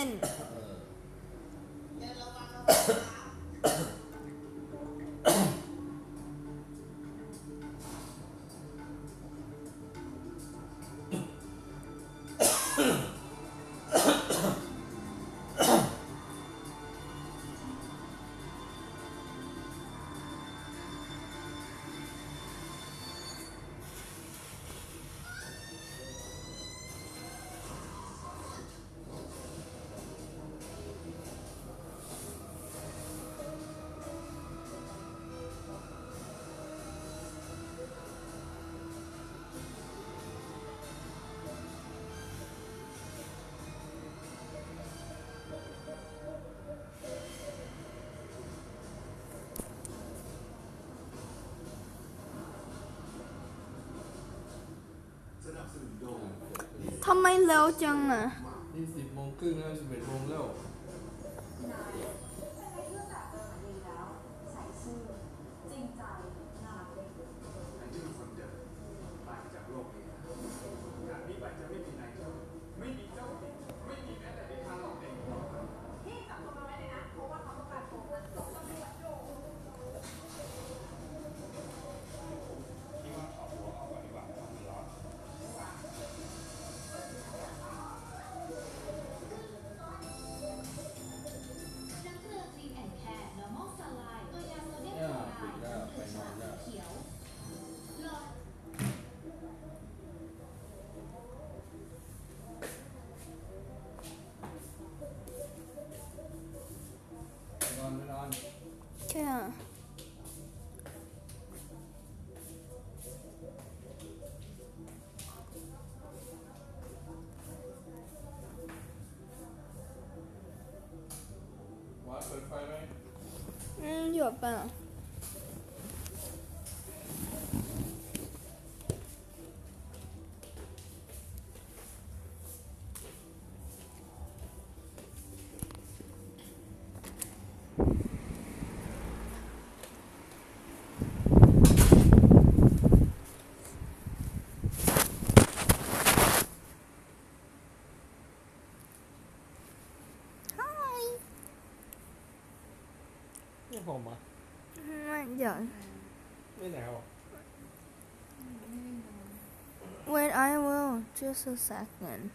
อ ทำไมเร็วจังอะ นี่สิบโมงครึ่งแล้วสิ 这样。嗯有吧。Yeah. Wait, I will. Just a second.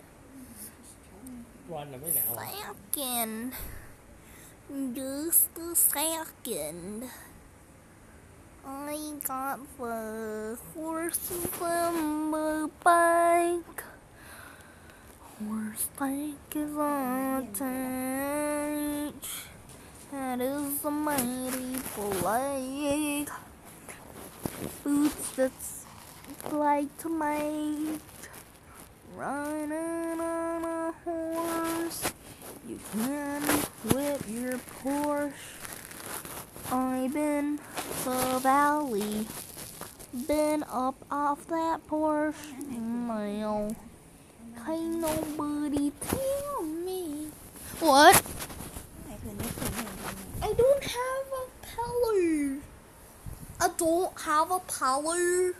Second. Just a second. I got the horse from the bike. Horse bike is on attached. That is a mighty like boots that's fly to my. riding on a horse. You can whip your Porsche. I've been the valley, been up off that Porsche. Well, can't nobody tell me. What? I don't have pillow. I don't have a pillow.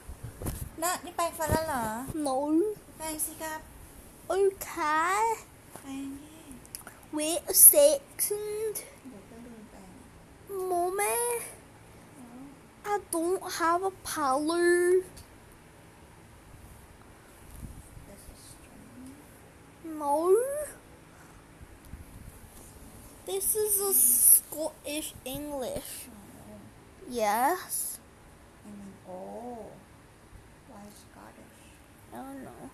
No, you pay for that. No. Pay si. Okay. Wait a second. Mommy, I don't have a pillow. No. This is a Scottish English. Yes. I mean oh why Scottish I don't know.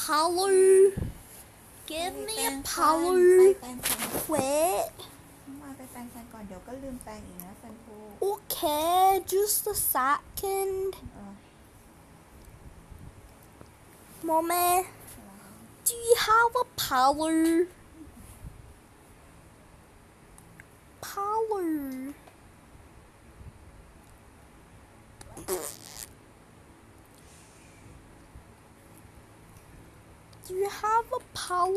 Pillow. Give ไป me แปร a งฟัน pillow. ไปแปรงฟัน Wait. มาไปแปรงฟันก่อนเดี๋ยวก็ลืมแปรงอีกนะฟันพู Okay, just a second. เออ Mommy, do you have a pillow? Pillow. Do you have a power?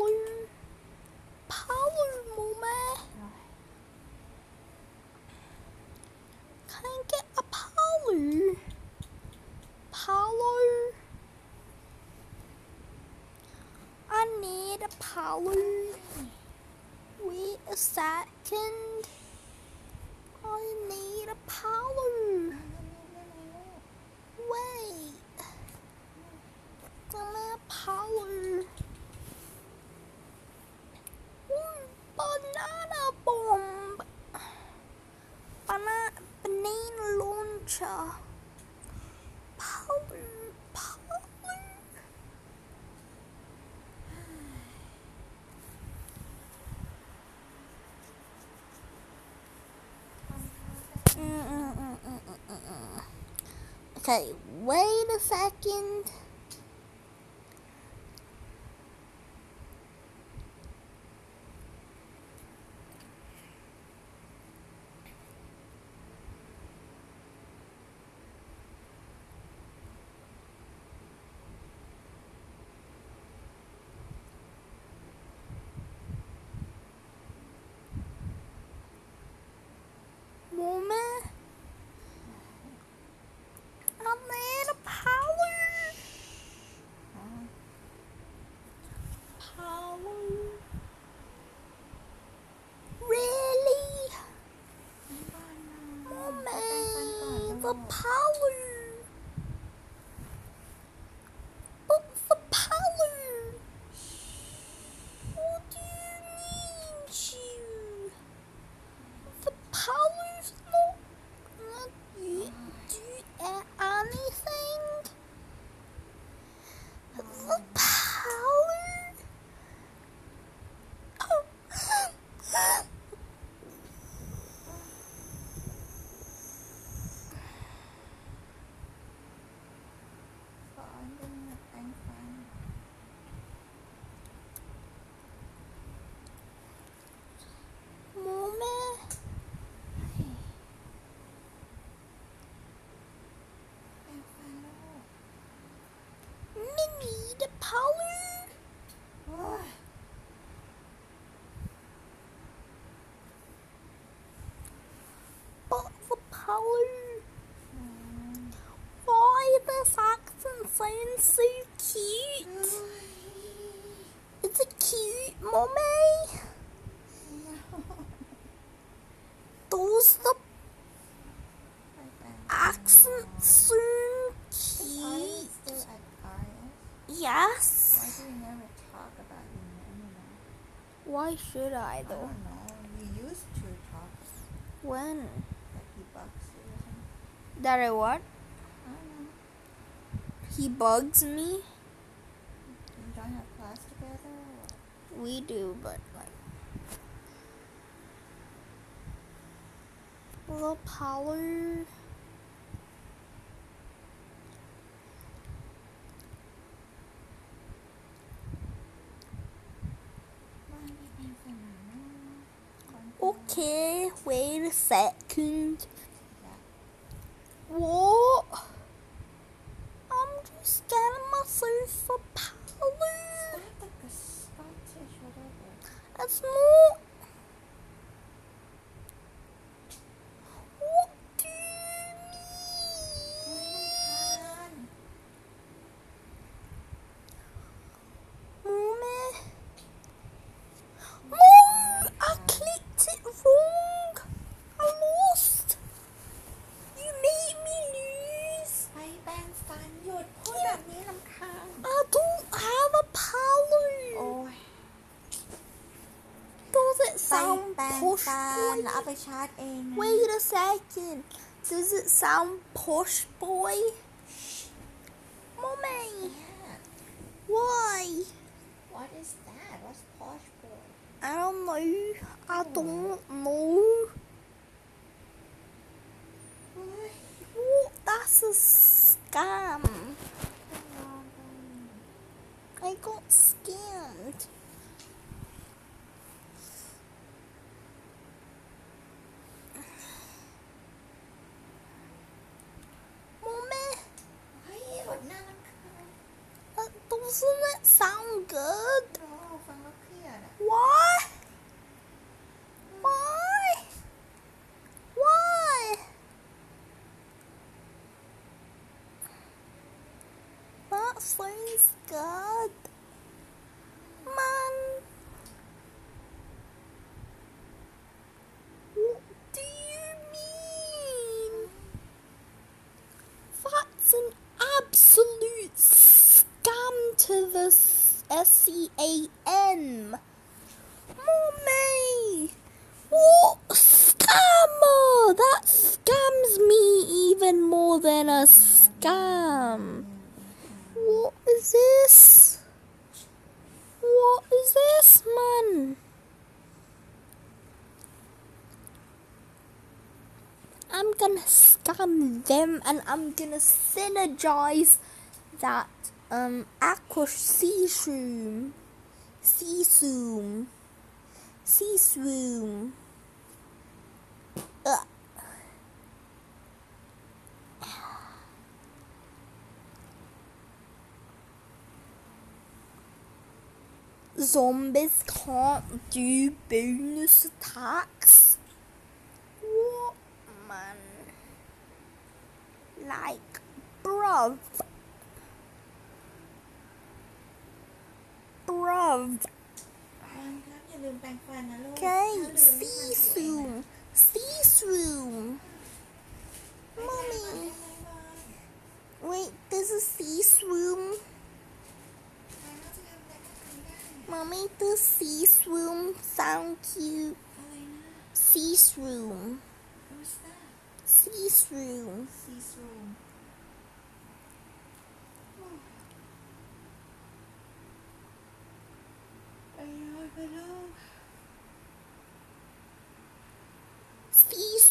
Pillow, Mommy. Can I get a pillow? Pillow. I need a power. Wait a second. I need a Palu. Okay, wait a second. Moment. I need a power. Power. Really? Moment. The power. But the power. What do you mean, you? The power's not not you do a- anything. The power. Moment. Minnie the power. But the power. Why this accent sounds so cute? It's a cute mommy. Does the accent sound cute? still at RS? Yes. Why do we never talk about you anymore? Why should I I don't know. We used to talk When? like he bugs you or something. That I what? I don't know. He bugs me. You don't have class together or? We do, but like the power. Okay, wait a second. What? I'm just getting myself a whatever. That's not. ชาร์จเองนะ Wait a second. Does it sound push boy? Doesn't that sound good? Why? Why? Why? That sounds good. And I'm gonna synergize that um aqua sea shroom. Sea swoom. Sea. Ugh. Zombies can't do bonus attacks. What man? like, bruv. Bruv. Okay, see soon. See soon. Mommy. Wait, this is see swoon Mommy, does see swoon sound cute? see swoon Cease room. Cease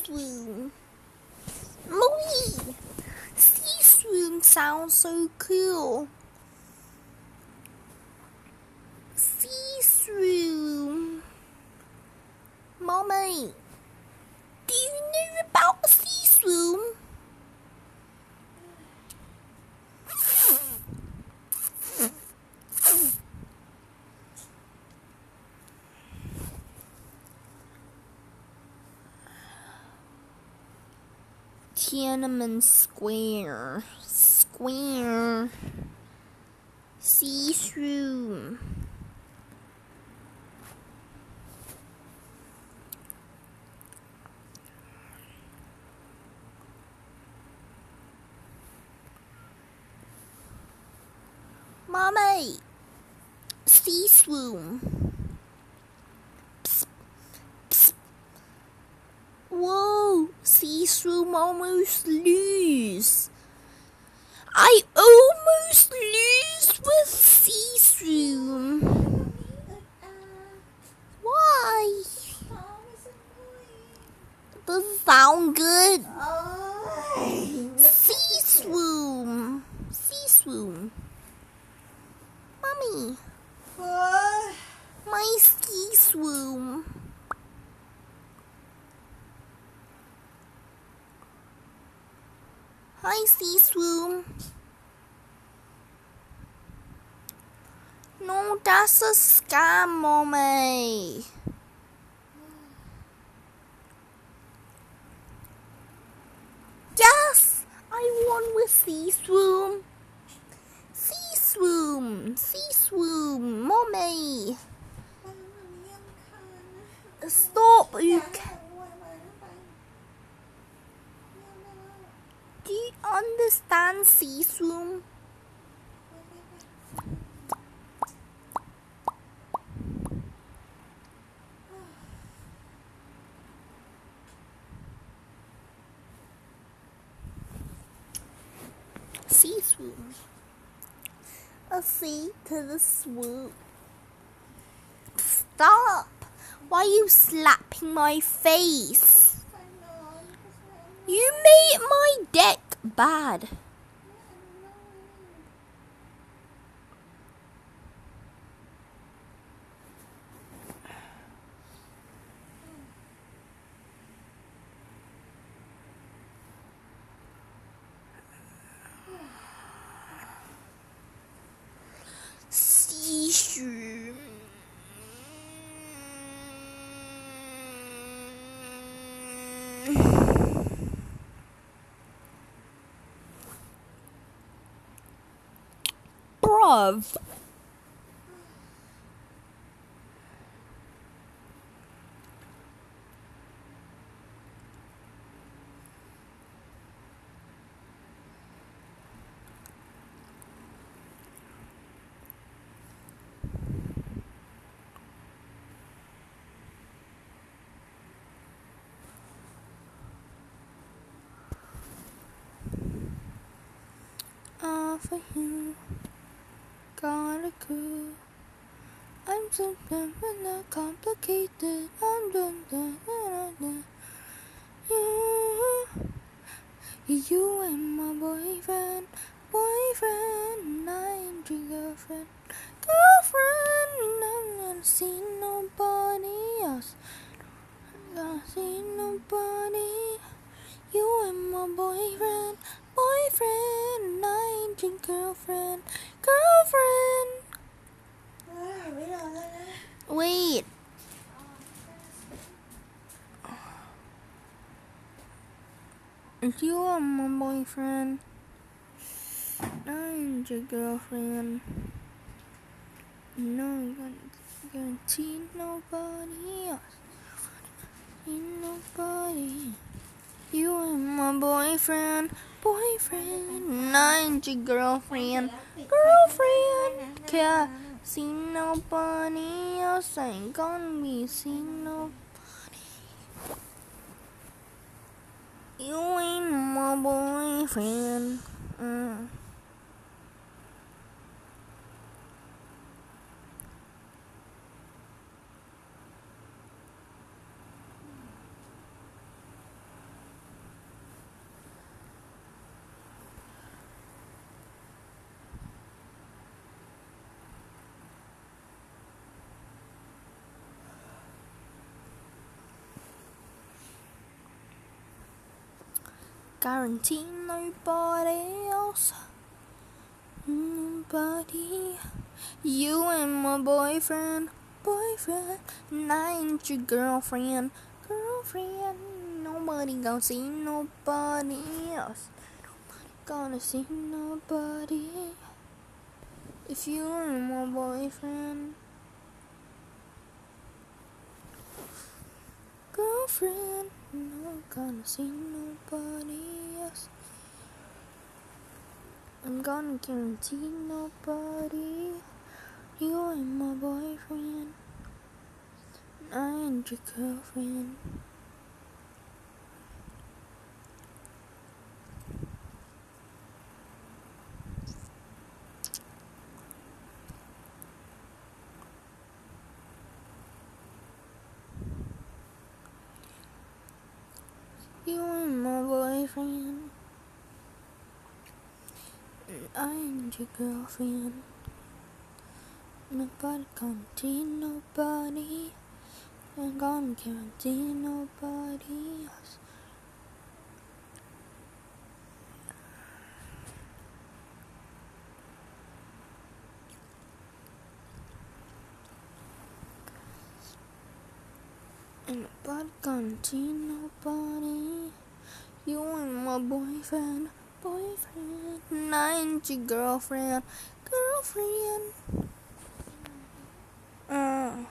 room. Oh. Cease sounds so cool. Tiananmen Square. Square. See through. Mommy. sound good. Oh. Sea swoon. Sea swoon. Mommy. My ski swoon. Hi, sea swoon. No, that's a scam, mommy. sea swoon. Sea swoon, sea swoon, mommy. Stop, you Do you understand sea swoon? A sea to the swoop. Stop! Why are you slapping my face? You made my deck bad. love. Uh, for you. Clue. I'm so complicated. I'm done, done, done, done. You, you and my boyfriend, boyfriend, I ain't your girlfriend, girlfriend. I'm not see nobody else. Gonna see nobody. You and my boyfriend, boyfriend, I ain't your girlfriend, girlfriend. Wait. You are my boyfriend. I'm your girlfriend. No, you can't guarantee nobody else. Ain't nobody. You are my boyfriend, boyfriend. I ain't your girlfriend, girlfriend. Can't See nobody else, ain't gonna be see nobody. You ain't my boyfriend. Mm. Guarantee nobody else. Nobody. You and my boyfriend, boyfriend. And I ain't your girlfriend, girlfriend. Nobody gonna see nobody else. Nobody gonna see nobody. If you are my boyfriend. Girlfriend, not gonna see nobody else. I'm gonna guarantee nobody. You ain't my boyfriend. I ain't your girlfriend. You ain't my boyfriend. And Ain't your girlfriend. Nobody guarantee nobody. I'm gonna guarantee nobody else. Ain't nobody guarantee nobody. You and my boyfriend, boyfriend. And I ain't your girlfriend, girlfriend. Uh.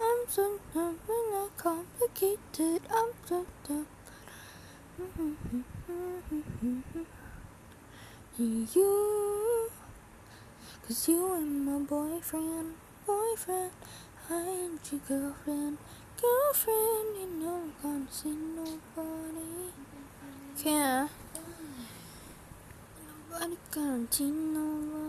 I'm so and not complicated. Um, I'm so dumb. You, cause you ain't my boyfriend, boyfriend. I ain't your girlfriend, girlfriend. You know I'm gonna see nobody. Yeah. Nobody guarantee nobody.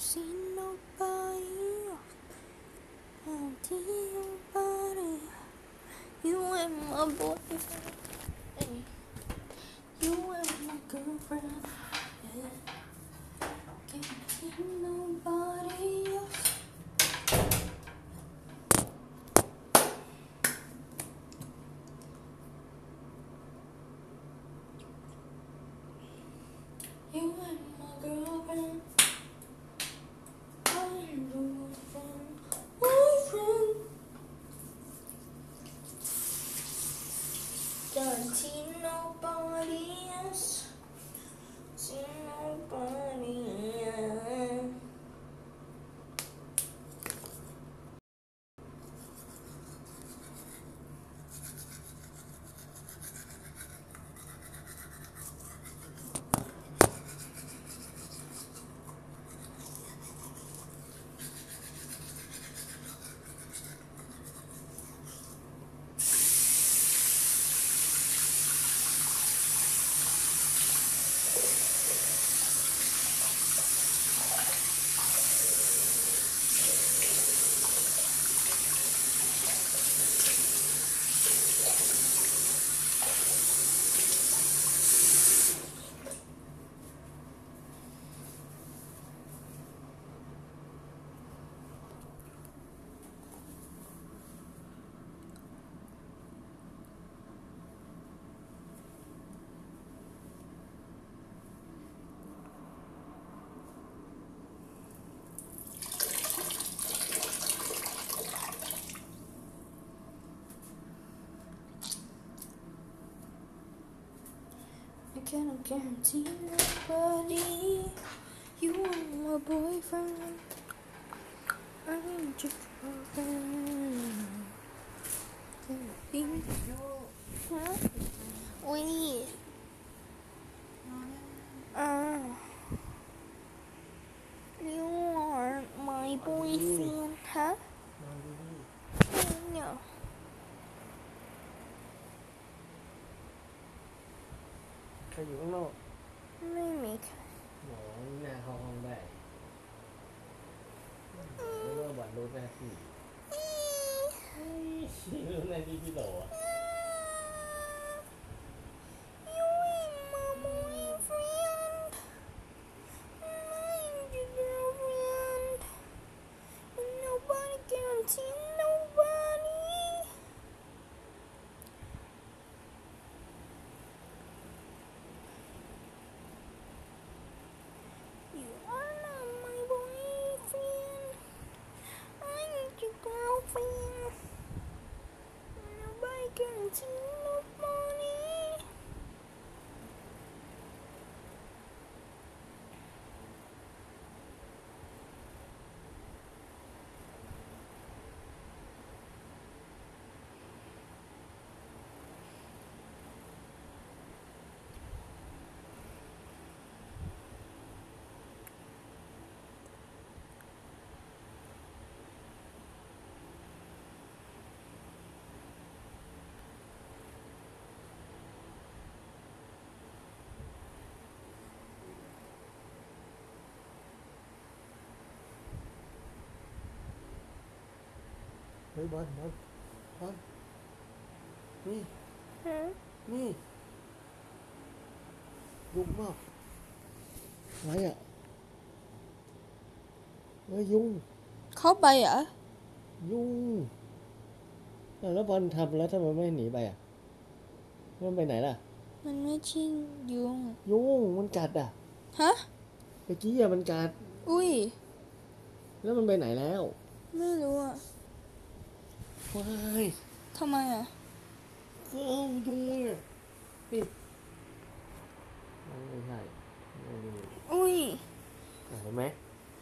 seen nobody else. I'll nobody. You and my boy. Cannot guarantee nobody. You are my boyfriend. I ain't your huh? Wait. Uh, you are my boyfriend, huh? ๆใครอยู่ข้างนอกไม่มีใครหมอหน้าเข้าห้องได้ไม่ว่าบัตรรู้หน้าที่รู้หน้าที่พี่โหลอะ ฮ้ยบอลบอลบอลนี่ Huh? นี่ยุงเปล่าอะไรอะเฮ้ยยุงเข้าไปเหรอยุงอ้าวแล้วบอลทำแล้วทำไมไม่หนีไปอะมันไปไหนล่ะ มันไม่ใช่ยุง ยุงมันกัดอะ ฮะเมื่อกี้อะมันกัด อุ้ย แล้วมันไปไหนแล้ว ไม่รู้อะ ว้ายทำไมอะเอ้ายุงอะนี่ไม่ใช่ไม่รู้อุ้ยเห็นไหม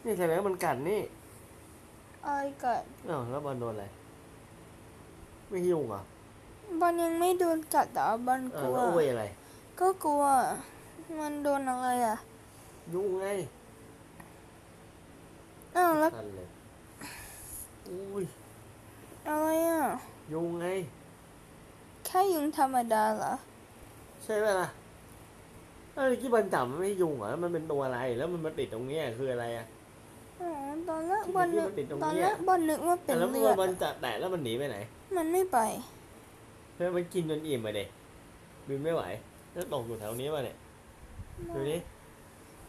นี่แสดงว่ามันกัดนี่อะไรกัดอ้าวแล้วบอลโดนอะไรไม่ใช่ยุงเหรอะบอลยังไม่โดนกัดแต่ว่าบอลกอ้าวลัวแล้วเอาไว้อะไร ก็กลัว มันโดนอะไรอะ ยุงไงอ้าวแล้วทันเลยอุ้ย อะไรอะ ยุงไง แค่ยุงธรรมดาเหรอ ใช่ไหมล่ะเอ้ยที่บอลจับมันไม่ใช่ยุงเหรอแล้วมันเป็นตัวอะไรแล้วมันมาติดตรงเนี้ยคืออะไรอะอ๋อตอนแรกที่บอลนึกมันติดตรงตอนเนี้แรยกบอลนึกว่าเป็นแล้วเลืเมื่ออดบอลอะจับแตะแล้วมันหนีไปไหน มันไม่ไปเพื่อมันกินจนอิ่มไปเด็กบินไม่ไหว แล้วตกอยู่แถวนี้ป่ะเนี่ยดูนี่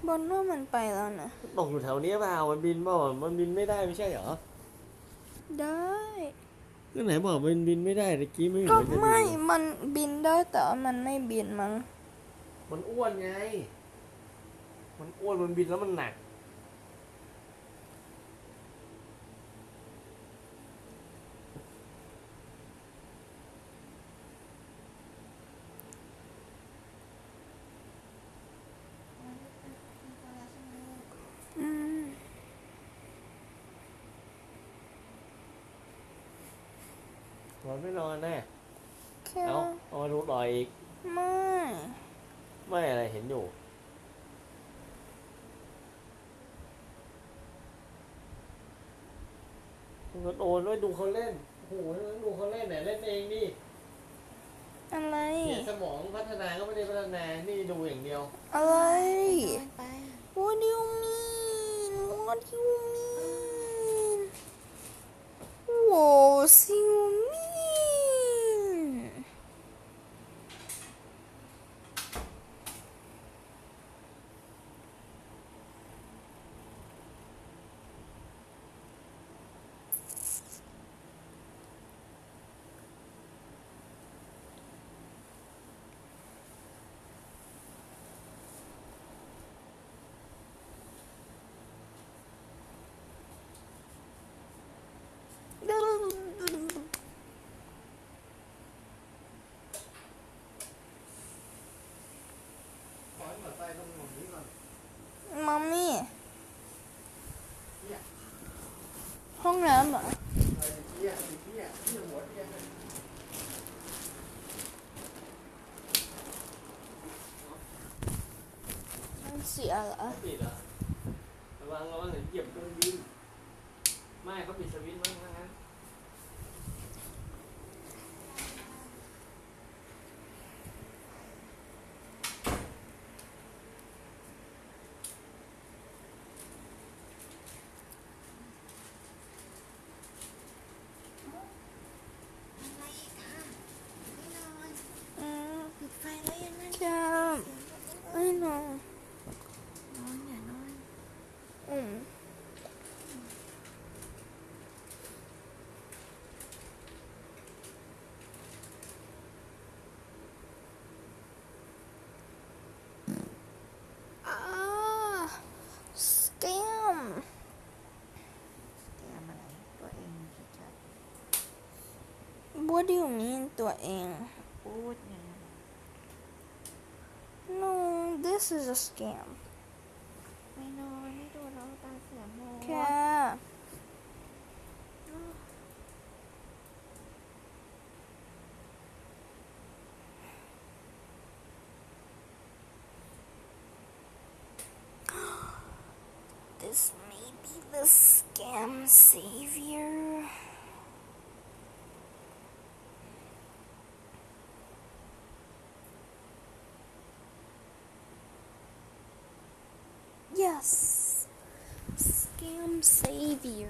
บนว่ามันไปแล้วนะตกอยู่แถวนี้เปล่ามันบินเปล่ามันบินไม่ได้ไม่ใช่เหรอ ได้ ก็ไหนบอกมันบินไม่ได้ตะกี้ไม่เห็นก็มันจะบินไม่ มันบินได้แต่ว่ามันไม่บินมั้ง มันอ้วนไง มันอ้วนมันบินแล้วมันหนัก อนไม่นอนแน่แค่เอาเอามาดูต่อยอีก ไม่ไม่อะไรเห็นอยู่มันโอนด้วยดูเขาเล่นโอ้โหดูเขาเล่นเนี่ยเล่นเองดิอะไรเนี่ยสมองพัฒนาก็ไม่ได้พัฒนา นี่ดูอย่างเดียว อะไร ไป What do you mean What do you mean What do you mean มัมมี่ ห้องน้ำเหรอ มันเสียเหรอปิดเหรอระวังระวังเดี๋ยวเหยียบเครื่องบินไม่เขาปิดสวิตช์มั้งถ้างั้นอะไรอีกอะไม่นอนอืมปิดไฟแล้วยังไงแค่ไม่นอนน What do you mean, Tua No, this is a scam. Yes, scam savior.